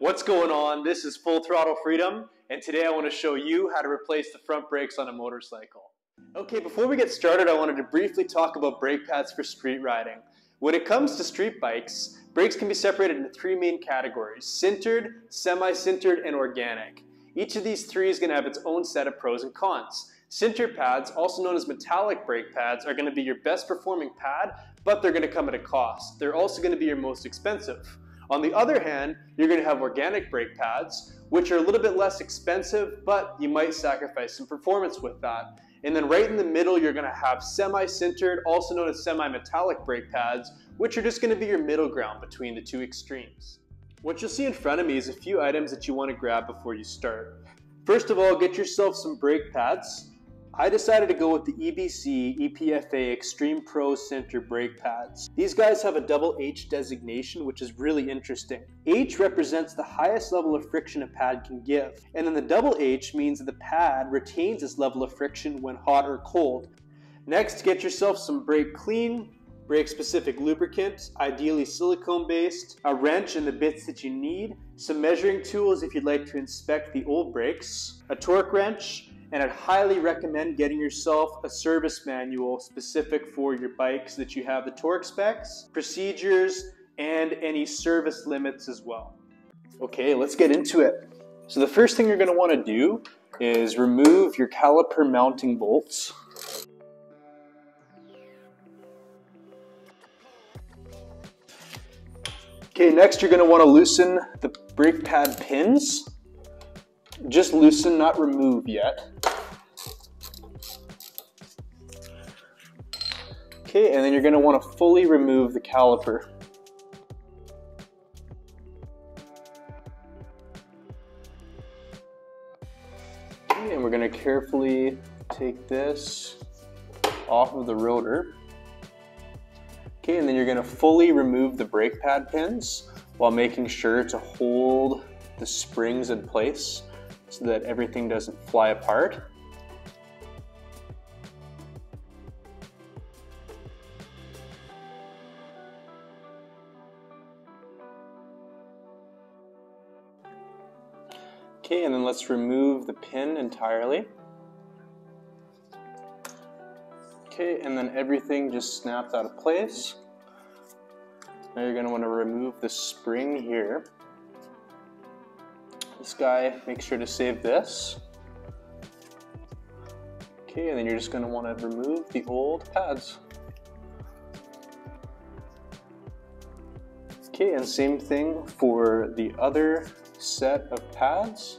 What's going on? This is Full Throttle Freedom, and today I want to show you how to replace the front brakes on a motorcycle. Okay, before we get started, I wanted to briefly talk about brake pads for street riding. When it comes to street bikes, brakes can be separated into three main categories, sintered, semi-sintered, and organic. Each of these three is going to have its own set of pros and cons. Sinter pads, also known as metallic brake pads, are going to be your best performing pad, but they're going to come at a cost. They're also going to be your most expensive. On the other hand, you're going to have organic brake pads, which are a little bit less expensive, but you might sacrifice some performance with that. And then right in the middle, you're going to have semi-sintered, also known as semi-metallic brake pads, which are just going to be your middle ground between the two extremes. What you'll see in front of me is a few items that you want to grab before you start. First of all, get yourself some brake pads. I decided to go with the EBC EPFA Extreme Pro Sinter brake pads. These guys have a double H designation, which is really interesting. H represents the highest level of friction a pad can give, and then the double H means that the pad retains its level of friction when hot or cold. Next, get yourself some brake clean, brake specific lubricant, ideally silicone based, a wrench and the bits that you need, some measuring tools if you'd like to inspect the old brakes, a torque wrench, and I'd highly recommend getting yourself a service manual specific for your bikes so that you have the torque specs, procedures, and any service limits as well. Okay, let's get into it. So the first thing you're going to want to do is remove your caliper mounting bolts. Okay, next you're going to want to loosen the brake pad pins. Just loosen, not remove yet. Okay, and then you're going to want to fully remove the caliper. Okay, and we're going to carefully take this off of the rotor. Okay, and then you're going to fully remove the brake pad pins while making sure to hold the springs in place so that everything doesn't fly apart. Okay, and then let's remove the pin entirely. Okay, and then everything just snaps out of place. Now you're going to want to remove the spring here. This guy, make sure to save this. Okay, and then you're just going to want to remove the old pads. Okay, and same thing for the other set of pads.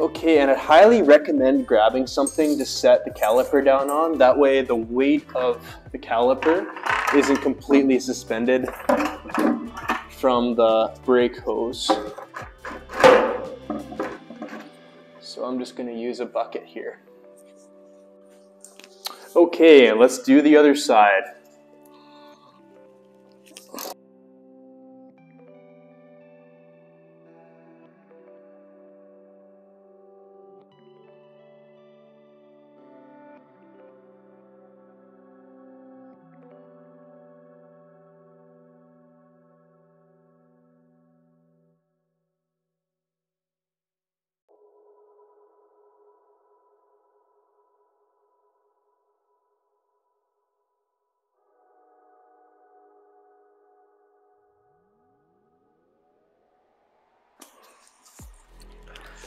Okay, and I highly recommend grabbing something to set the caliper down on. That way the weight of the caliper isn't completely suspended from the brake hose. So I'm just going to use a bucket here. Okay, let's do the other side.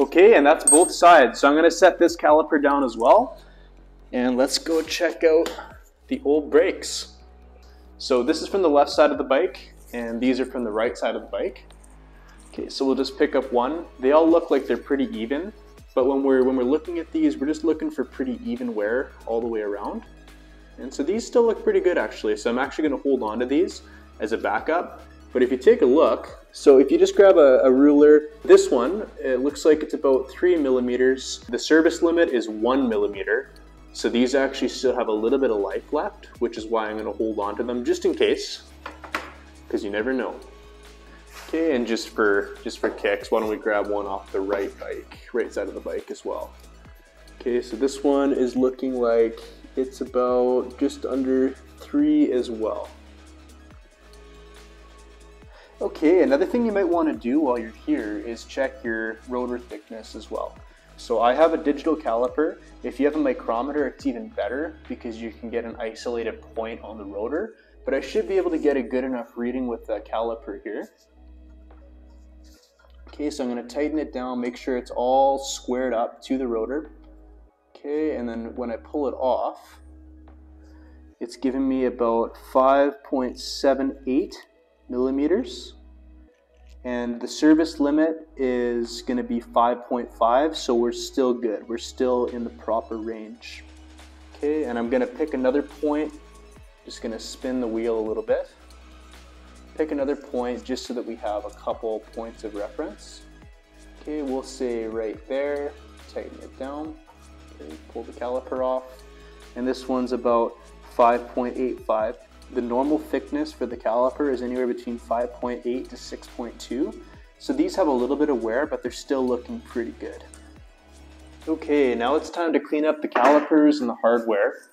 Okay, and that's both sides. So I'm gonna set this caliper down as well. And let's go check out the old brakes. So this is from the left side of the bike, and these are from the right side of the bike. Okay, so we'll just pick up one. They all look like they're pretty even, but when we're, when we're looking at these, we're just looking for pretty even wear all the way around. And so these still look pretty good actually. So I'm actually gonna hold on to these as a backup. But if you take a look, so if you just grab a, a, ruler, this one, it looks like it's about three millimeters. The service limit is one millimeter. So these actually still have a little bit of life left, which is why I'm gonna hold on to them just in case, because you never know. Okay, and just for just for kicks, why don't we grab one off the right bike, right side of the bike as well. Okay, so this one is looking like it's about just under three as well. Okay, another thing you might want to do while you're here is check your rotor thickness as well. So I have a digital caliper. If you have a micrometer, it's even better because you can get an isolated point on the rotor. But I should be able to get a good enough reading with the caliper here. Okay, so I'm going to tighten it down, make sure it's all squared up to the rotor. Okay, and then when I pull it off, it's giving me about 5.78 millimeters. And the service limit is going to be 5.5, so we're still good. We're still in the proper range. Okay, and I'm going to pick another point. Just going to spin the wheel a little bit. Pick another point just so that we have a couple points of reference. Okay, we'll say right there, tighten it down. Okay, pull the caliper off. And this one's about 5.85 the normal thickness for the caliper is anywhere between 5.8 to 6.2. So these have a little bit of wear, but they're still looking pretty good. Okay, now it's time to clean up the calipers and the hardware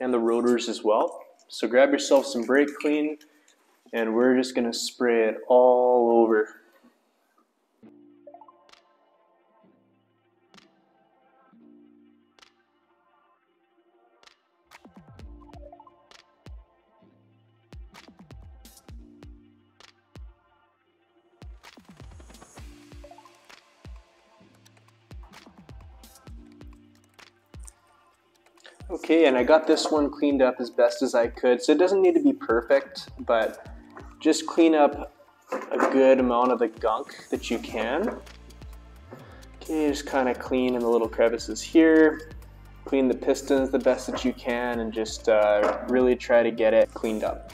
and the rotors as well. So grab yourself some brake clean and we're just gonna spray it all over. Okay, and I got this one cleaned up as best as I could. So it doesn't need to be perfect, but just clean up a good amount of the gunk that you can. Okay, just kind of clean in the little crevices here. Clean the pistons the best that you can and just uh, really try to get it cleaned up.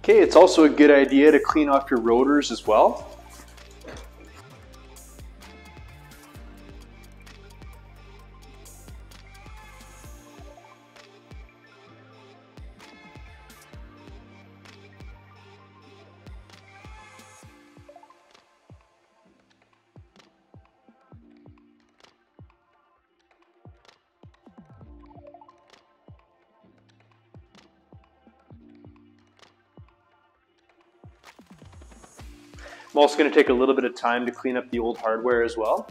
Okay, it's also a good idea to clean off your rotors as well. I'm also going to take a little bit of time to clean up the old hardware as well.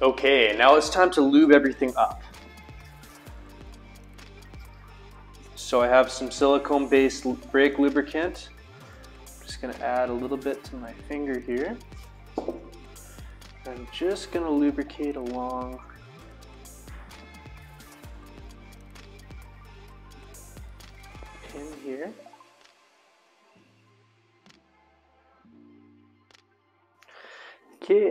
Okay, now it's time to lube everything up. So I have some silicone based brake lubricant. I'm just gonna add a little bit to my finger here. I'm just gonna lubricate along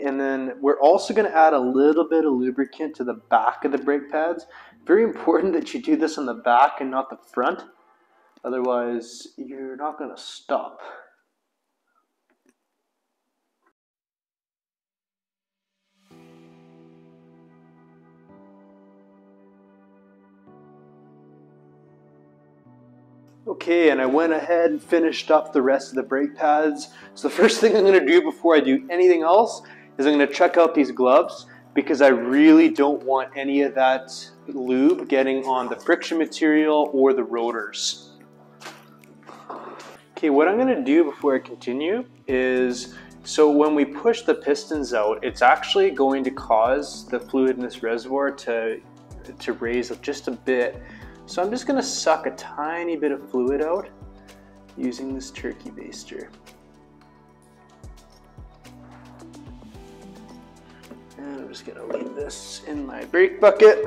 And then we're also going to add a little bit of lubricant to the back of the brake pads. Very important that you do this on the back and not the front. Otherwise, you're not going to stop. Okay, and I went ahead and finished up the rest of the brake pads. So the first thing I'm gonna do before I do anything else is I'm gonna check out these gloves because I really don't want any of that lube getting on the friction material or the rotors. Okay, what I'm gonna do before I continue is, so when we push the pistons out, it's actually going to cause the fluid in this reservoir to, to raise just a bit so I'm just gonna suck a tiny bit of fluid out using this turkey baster. Just gonna leave this in my brake bucket.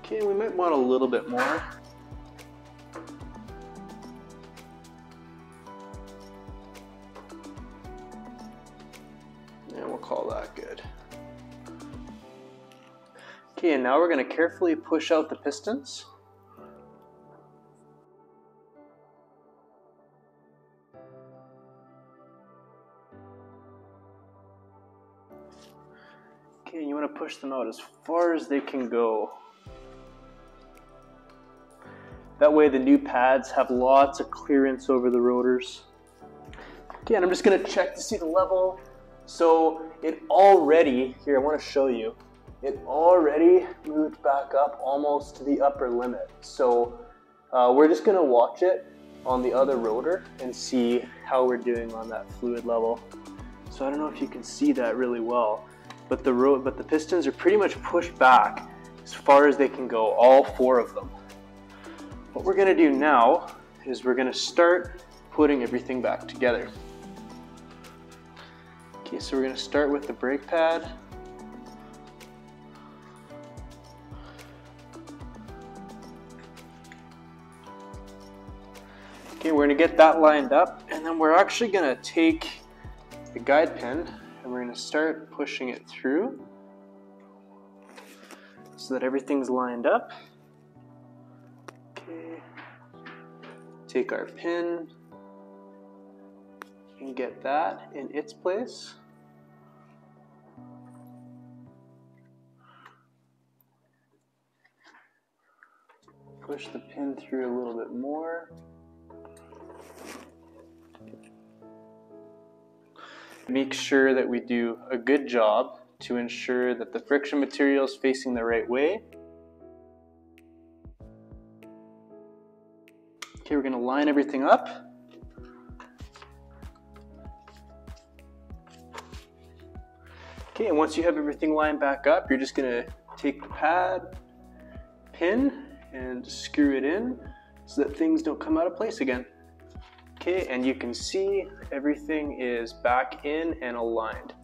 Okay, we might want a little bit more. And we'll call that good. Okay, and now we're gonna carefully push out the pistons. Okay, you want to push them out as far as they can go. That way the new pads have lots of clearance over the rotors. Okay, and I'm just gonna check to see the level. So it already, here I wanna show you, it already moved back up almost to the upper limit. So uh, we're just gonna watch it on the other rotor and see how we're doing on that fluid level. So I don't know if you can see that really well, but the, but the pistons are pretty much pushed back as far as they can go, all four of them. What we're gonna do now is we're gonna start putting everything back together. Okay, so we're gonna start with the brake pad. Okay, we're gonna get that lined up and then we're actually gonna take the guide pin and we're gonna start pushing it through so that everything's lined up. Okay, take our pin and get that in its place. push the pin through a little bit more. Make sure that we do a good job to ensure that the friction material is facing the right way. Okay, we're going to line everything up. Okay, and once you have everything lined back up, you're just going to take the pad, pin, and screw it in so that things don't come out of place again. Okay, and you can see everything is back in and aligned.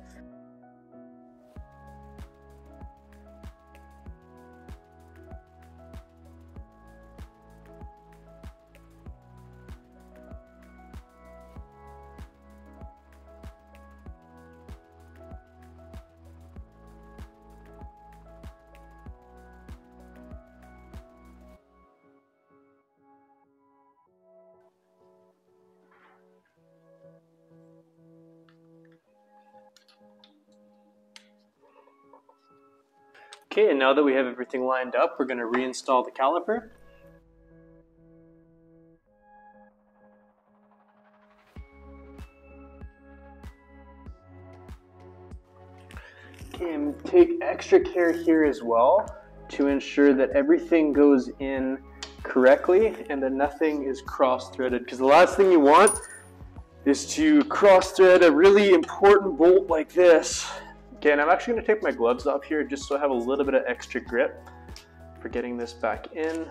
Okay, and now that we have everything lined up, we're going to reinstall the caliper. And take extra care here as well to ensure that everything goes in correctly and that nothing is cross-threaded because the last thing you want is to cross-thread a really important bolt like this Okay, and I'm actually gonna take my gloves off here just so I have a little bit of extra grip for getting this back in.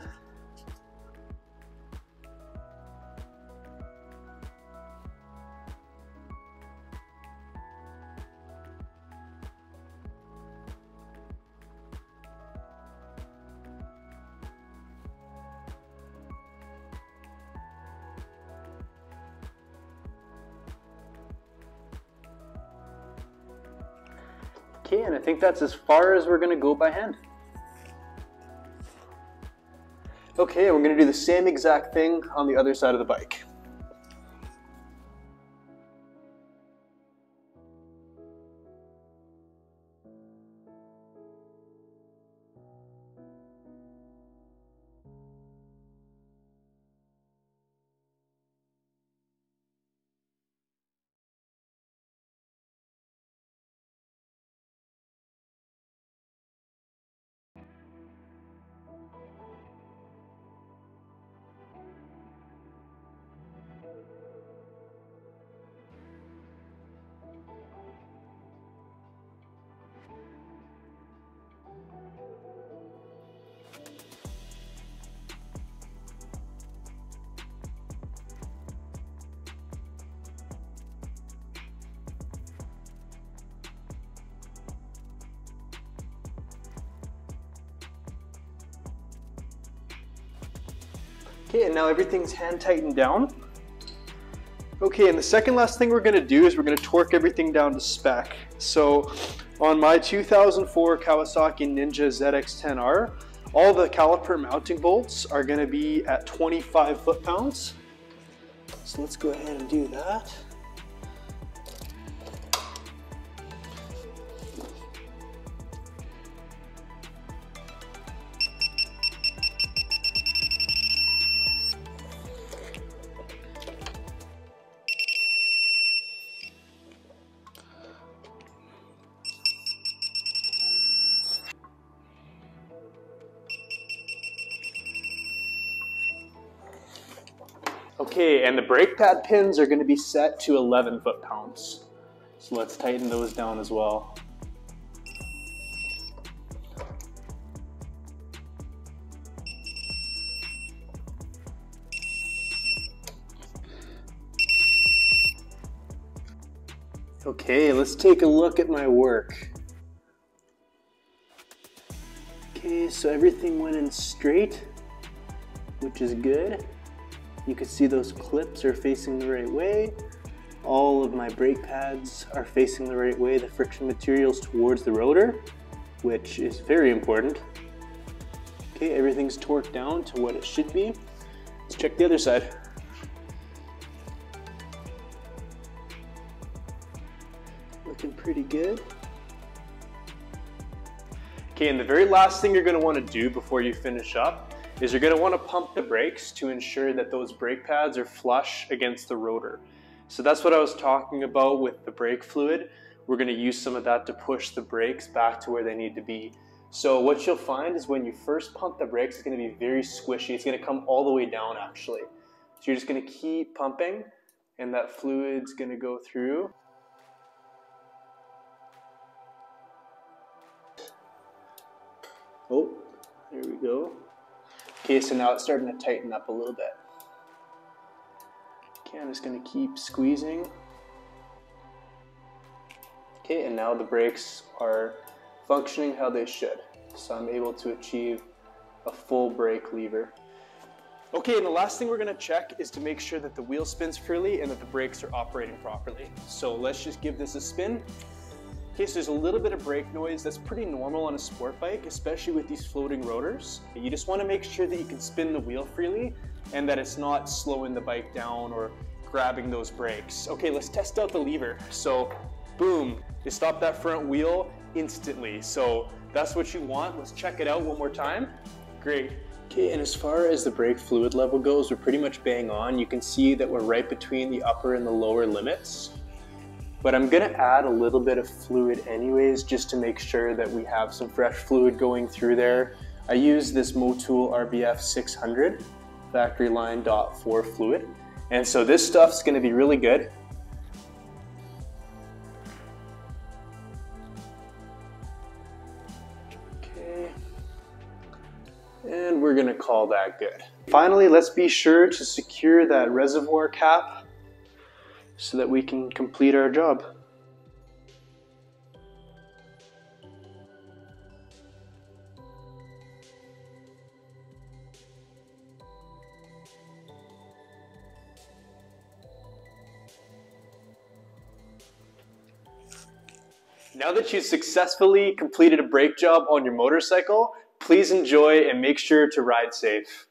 Okay, and I think that's as far as we're gonna go by hand. Okay, we're gonna do the same exact thing on the other side of the bike. Okay, and now everything's hand tightened down. Okay, and the second last thing we're gonna do is we're gonna torque everything down to spec. So on my 2004 Kawasaki Ninja ZX-10R, all the caliper mounting bolts are gonna be at 25 foot-pounds. So let's go ahead and do that. Okay, and the brake pad pins are going to be set to 11 foot-pounds. So let's tighten those down as well. Okay, let's take a look at my work. Okay, so everything went in straight, which is good. You can see those clips are facing the right way. All of my brake pads are facing the right way. The friction material's towards the rotor, which is very important. Okay, everything's torqued down to what it should be. Let's check the other side. Looking pretty good. Okay, and the very last thing you're gonna wanna do before you finish up is you're gonna wanna pump the brakes to ensure that those brake pads are flush against the rotor. So that's what I was talking about with the brake fluid. We're gonna use some of that to push the brakes back to where they need to be. So what you'll find is when you first pump the brakes, it's gonna be very squishy. It's gonna come all the way down actually. So you're just gonna keep pumping and that fluid's gonna go through. Oh, there we go. Okay, so now it's starting to tighten up a little bit. Okay, I'm just gonna keep squeezing. Okay, and now the brakes are functioning how they should. So I'm able to achieve a full brake lever. Okay, and the last thing we're gonna check is to make sure that the wheel spins freely and that the brakes are operating properly. So let's just give this a spin. Okay, there's a little bit of brake noise. That's pretty normal on a sport bike, especially with these floating rotors. You just wanna make sure that you can spin the wheel freely and that it's not slowing the bike down or grabbing those brakes. Okay, let's test out the lever. So, boom, it stopped that front wheel instantly. So that's what you want. Let's check it out one more time. Great. Okay, and as far as the brake fluid level goes, we're pretty much bang on. You can see that we're right between the upper and the lower limits. But I'm gonna add a little bit of fluid anyways, just to make sure that we have some fresh fluid going through there. I use this Motul RBF 600 factory line dot four fluid. And so this stuff's gonna be really good. Okay. And we're gonna call that good. Finally, let's be sure to secure that reservoir cap so that we can complete our job. Now that you've successfully completed a brake job on your motorcycle, please enjoy and make sure to ride safe.